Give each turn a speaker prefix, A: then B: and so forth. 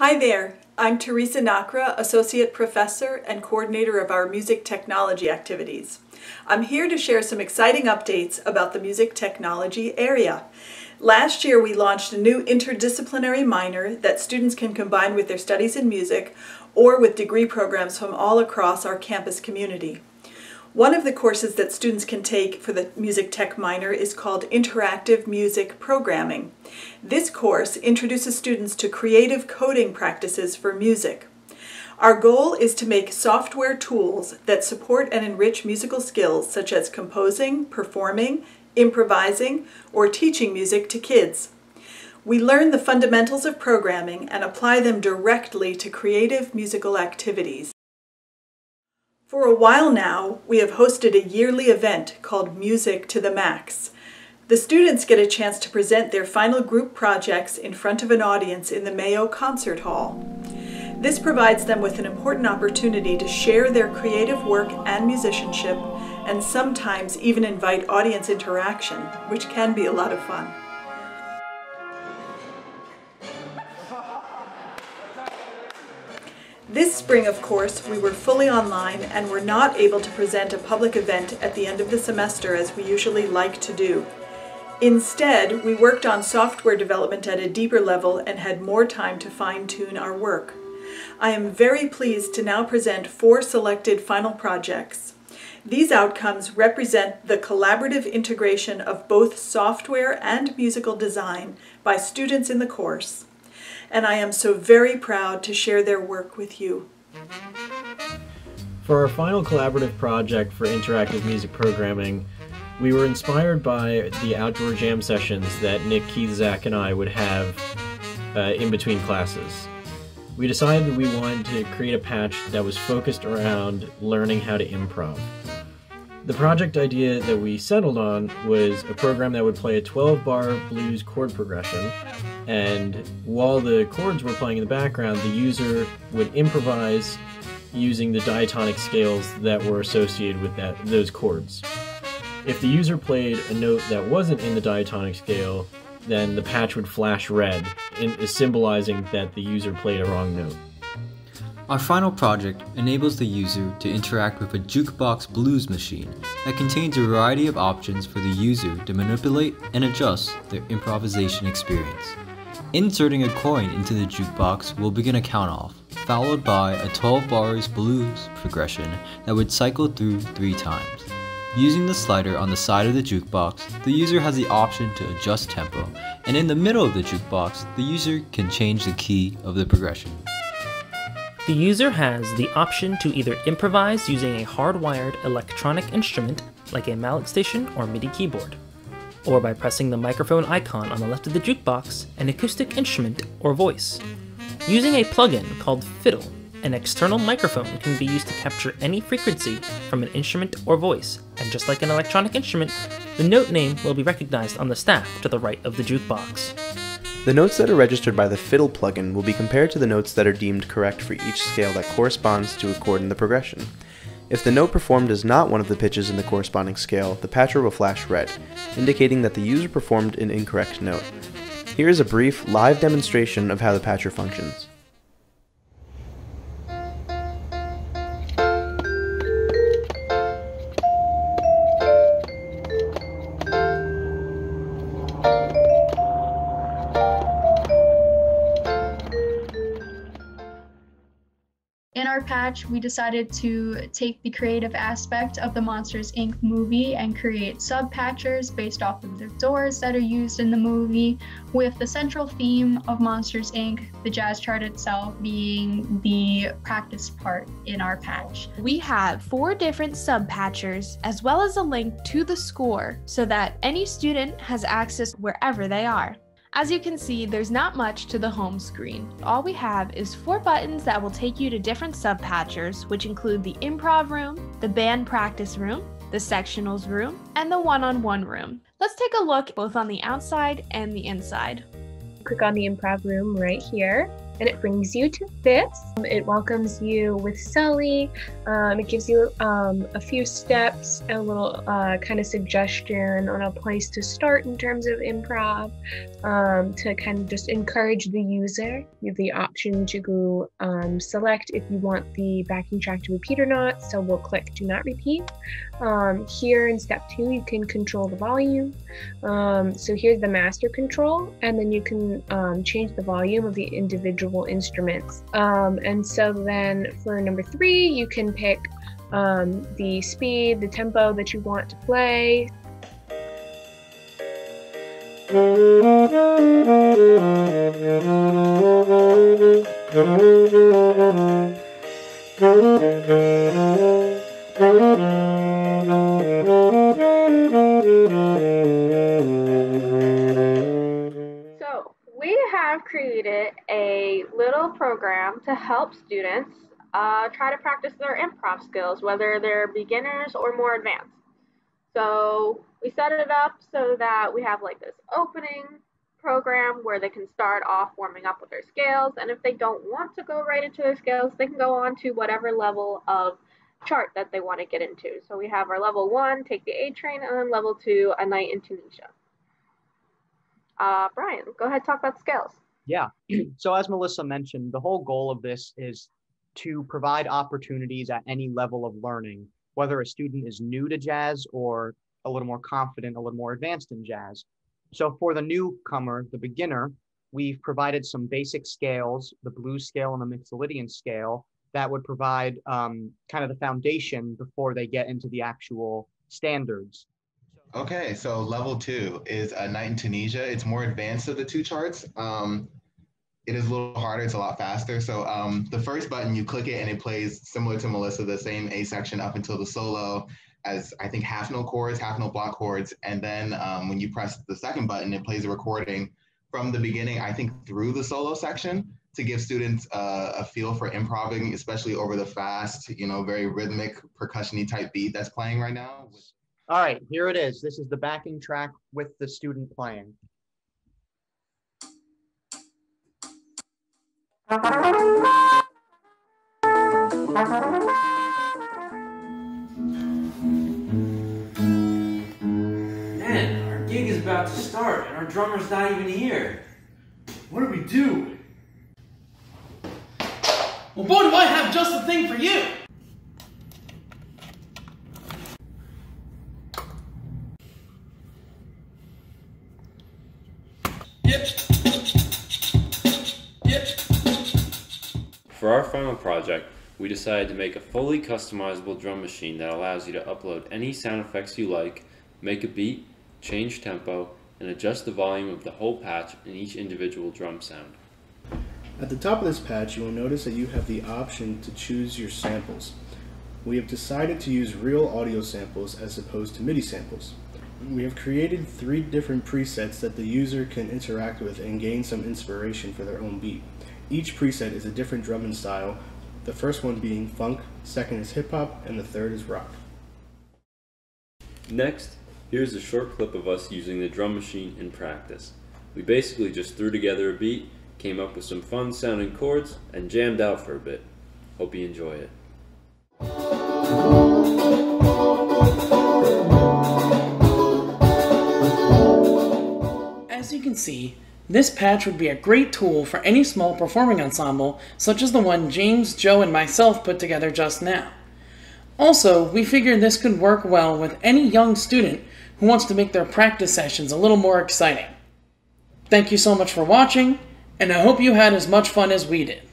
A: Hi there, I'm Teresa Nakra, Associate Professor and Coordinator of our Music Technology activities. I'm here to share some exciting updates about the music technology area. Last year we launched a new interdisciplinary minor that students can combine with their studies in music or with degree programs from all across our campus community. One of the courses that students can take for the Music Tech minor is called Interactive Music Programming. This course introduces students to creative coding practices for music. Our goal is to make software tools that support and enrich musical skills such as composing, performing, improvising, or teaching music to kids. We learn the fundamentals of programming and apply them directly to creative musical activities. For a while now, we have hosted a yearly event called Music to the Max. The students get a chance to present their final group projects in front of an audience in the Mayo Concert Hall. This provides them with an important opportunity to share their creative work and musicianship, and sometimes even invite audience interaction, which can be a lot of fun. This spring, of course, we were fully online and were not able to present a public event at the end of the semester as we usually like to do. Instead, we worked on software development at a deeper level and had more time to fine-tune our work. I am very pleased to now present four selected final projects. These outcomes represent the collaborative integration of both software and musical design by students in the course and I am so very proud to share their work with you.
B: For our final collaborative project for interactive music programming, we were inspired by the outdoor jam sessions that Nick Keithzak and I would have uh, in between classes. We decided that we wanted to create a patch that was focused around learning how to improv. The project idea that we settled on was a program that would play a 12 bar blues chord progression, and while the chords were playing in the background, the user would improvise using the diatonic scales that were associated with that those chords. If the user played a note that wasn't in the diatonic scale, then the patch would flash red, in, symbolizing that the user played a wrong note.
C: Our final project enables the user to interact with a jukebox blues machine that contains a variety of options for the user to manipulate and adjust their improvisation experience. Inserting a coin into the jukebox will begin a count off, followed by a 12 bars blues progression that would cycle through three times. Using the slider on the side of the jukebox, the user has the option to adjust tempo, and in the middle of the jukebox, the user can change the key of the progression.
D: The user has the option to either improvise using a hardwired electronic instrument like a mallet station or MIDI keyboard, or by pressing the microphone icon on the left of the jukebox, an acoustic instrument or voice. Using a plugin called Fiddle, an external microphone can be used to capture any frequency from an instrument or voice, and just like an electronic instrument, the note name will be recognized on the staff to the right of the jukebox.
E: The notes that are registered by the Fiddle plugin will be compared to the notes that are deemed correct for each scale that corresponds to a chord in the progression. If the note performed is not one of the pitches in the corresponding scale, the patcher will flash red, indicating that the user performed an incorrect note. Here is a brief, live demonstration of how the patcher functions.
F: Our patch, we decided to take the creative aspect of the Monsters Inc. movie and create sub patchers based off of the doors that are used in the movie, with the central theme of Monsters Inc., the jazz chart itself, being the practice part in our patch.
G: We have four different sub patchers, as well as a link to the score so that any student has access wherever they are. As you can see, there's not much to the home screen. All we have is four buttons that will take you to different sub-patchers, which include the improv room, the band practice room, the sectionals room, and the one-on-one room. Let's take a look both on the outside and the inside.
H: Click on the improv room right here. And it brings you to this. It welcomes you with Sully. Um, it gives you um, a few steps, a little uh, kind of suggestion on a place to start in terms of improv um, to kind of just encourage the user. You have the option to go um, select if you want the backing track to repeat or not. So we'll click do not repeat. Um, here in step two, you can control the volume. Um, so here's the master control, and then you can um, change the volume of the individual instruments. Um, and so then for number three, you can pick um, the speed, the tempo that you want to play.
I: a little program to help students uh, try to practice their improv skills, whether they're beginners or more advanced. So we set it up so that we have like this opening program where they can start off warming up with their scales. And if they don't want to go right into their scales, they can go on to whatever level of chart that they want to get into. So we have our level one, take the A train, and then level two, a night in Tunisia. Uh, Brian, go ahead, talk about scales.
J: Yeah. so as Melissa mentioned, the whole goal of this is to provide opportunities at any level of learning, whether a student is new to jazz or a little more confident, a little more advanced in jazz. So for the newcomer, the beginner, we've provided some basic scales, the blues scale and the Mixolydian scale, that would provide um, kind of the foundation before they get into the actual standards.
K: Okay, so level two is a night in Tunisia. It's more advanced of the two charts. Um, it is a little harder, it's a lot faster. So um, the first button, you click it and it plays similar to Melissa, the same A section up until the solo as I think half note chords, half note block chords. And then um, when you press the second button, it plays a recording from the beginning, I think through the solo section to give students uh, a feel for improvising, especially over the fast, you know, very rhythmic percussion type beat that's playing right now.
J: All right, here it is. This is the backing track with the student playing.
L: Man, our gig is about to start and our drummer's not even here. What do we do?
M: Well, boy, do I have just the thing for you!
N: For our final project, we decided to make a fully customizable drum machine that allows you to upload any sound effects you like, make a beat, change tempo, and adjust the volume of the whole patch in each individual drum sound.
O: At the top of this patch, you will notice that you have the option to choose your samples. We have decided to use real audio samples as opposed to MIDI samples. We have created three different presets that the user can interact with and gain some inspiration for their own beat. Each preset is a different drumming style, the first one being funk, second is hip hop, and the third is rock.
N: Next, here's a short clip of us using the drum machine in practice. We basically just threw together a beat, came up with some fun sounding chords, and jammed out for a bit. Hope you enjoy it.
M: As you can see, this patch would be a great tool for any small performing ensemble, such as the one James, Joe, and myself put together just now. Also, we figured this could work well with any young student who wants to make their practice sessions a little more exciting. Thank you so much for watching, and I hope you had as much fun as we did.